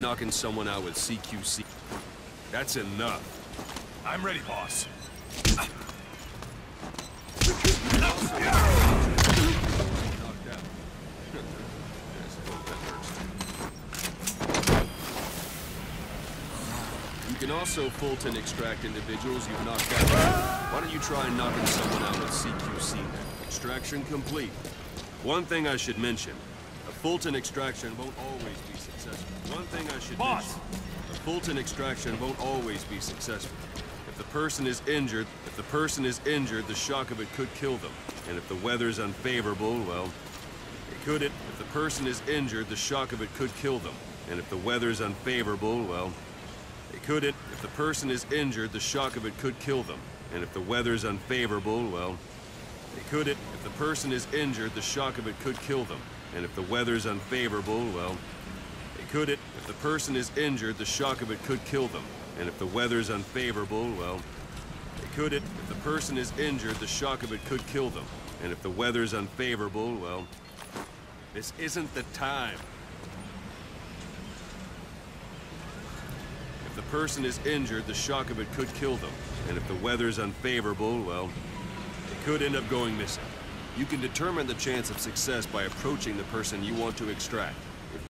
knocking someone out with CQC. That's enough. I'm ready, boss. Knocked out. I suppose that hurts. You can also Fulton extract individuals you've knocked out. Why don't you try knocking someone out with CQC then? Extraction complete. One thing I should mention. A Fulton extraction won't always be successful. One thing I should Boss! mention. A Fulton extraction won't always be successful. If the person is injured, if the person is injured, the shock of it could kill them. And if the weather's unfavorable, well, it could it. If the person is injured, the shock of it could kill them. And if the weather's unfavorable, well, it could it. If the person is injured, the shock of it could kill them. And if the weather's unfavorable, well, it could it. If the person is injured, the shock of it could kill them. And if the weather's unfavorable, well, it could it. If the person is injured, the shock of it could kill them. And if the weather's unfavorable, well, it could it. If the person is injured, the shock of it could kill them. And if the weather's unfavorable, well, this isn't the time. If the person is injured, the shock of it could kill them. And if the weather's unfavorable, well, could end up going missing. You can determine the chance of success by approaching the person you want to extract.